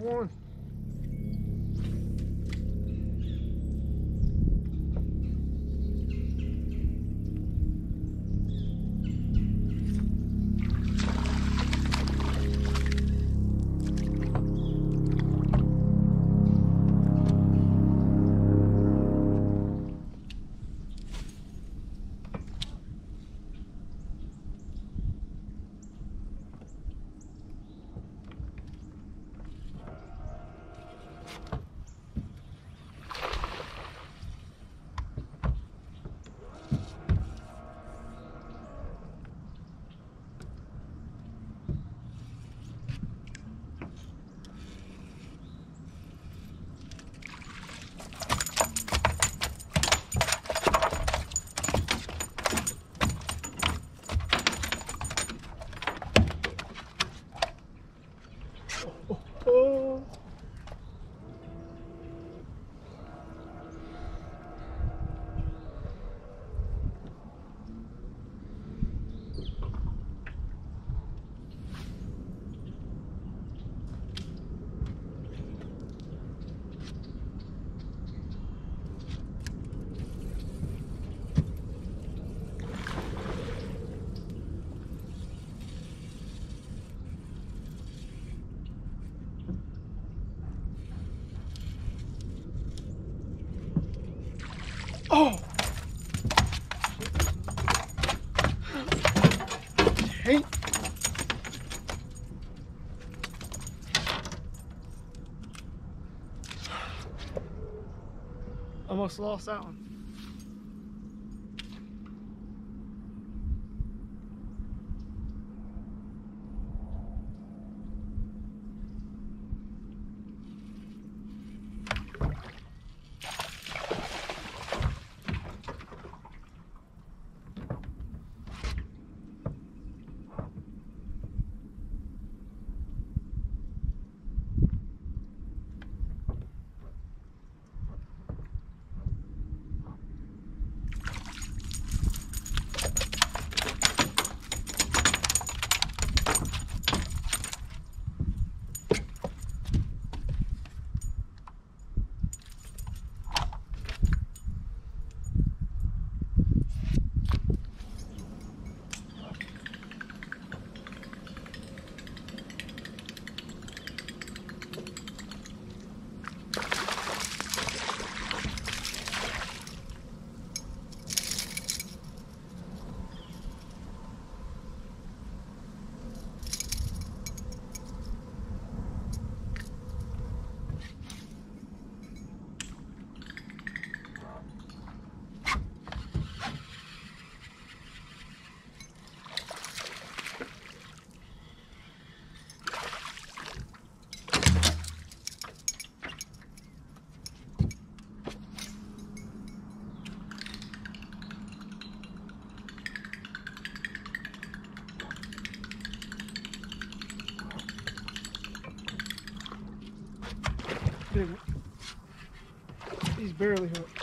one. Lost that one. Big one. He's barely hooked.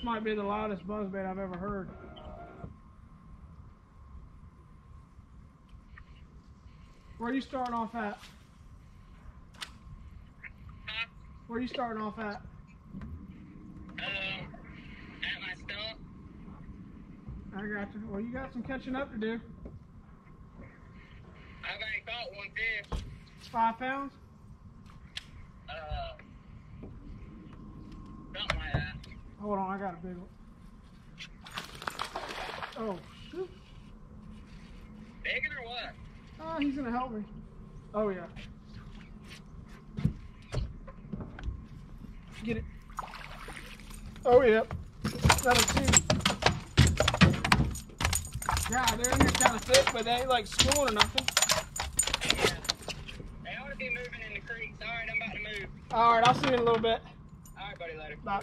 This might be the loudest buzzbait I've ever heard. Where are you starting off at? Where are you starting off at? Um, at my stump. I got you. Well, you got some catching up to do. I've only caught one fish. Five pounds? Uh, got a big one. Oh, shoot. Bigger or what? Oh, he's gonna help me. Oh, yeah. Get it. Oh, yeah. That'll see. Yeah, they're in here kind of thick, but they ain't like schooling or nothing. Yeah. They ought to be moving in the creeks. All right, I'm about to move. All right, I'll see you in a little bit. All right, buddy, later. Bye.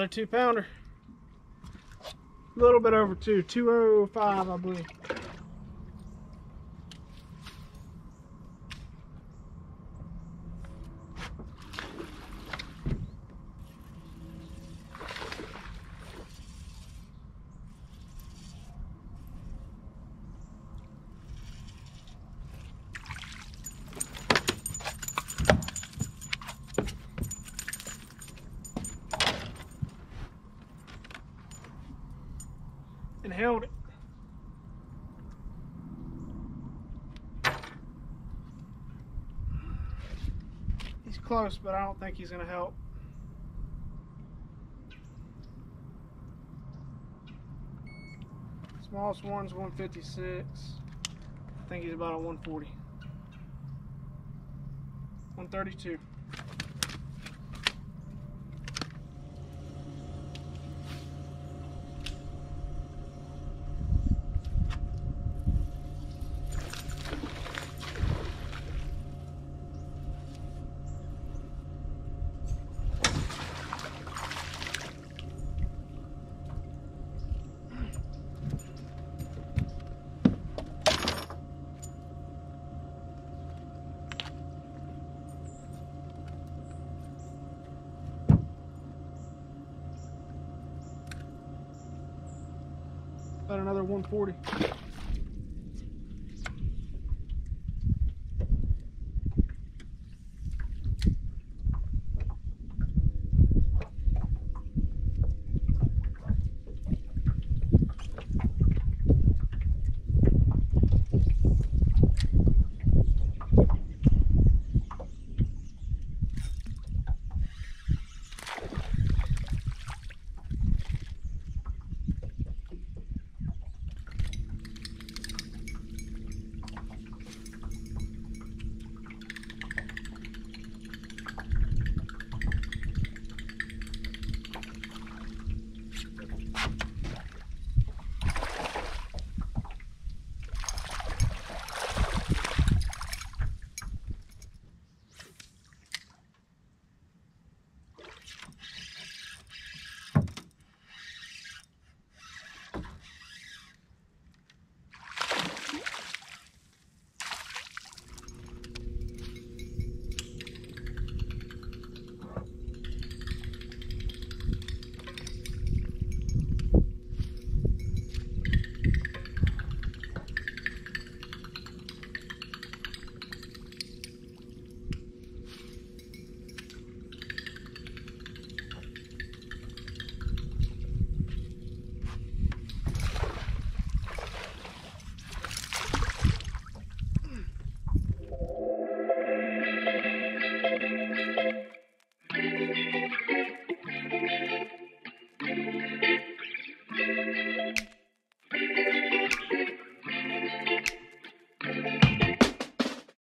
Another two pounder. A little bit over two, 205, I believe. Held it. He's close, but I don't think he's going to help. Smallest one's 156. I think he's about a 140. 132. Another 140.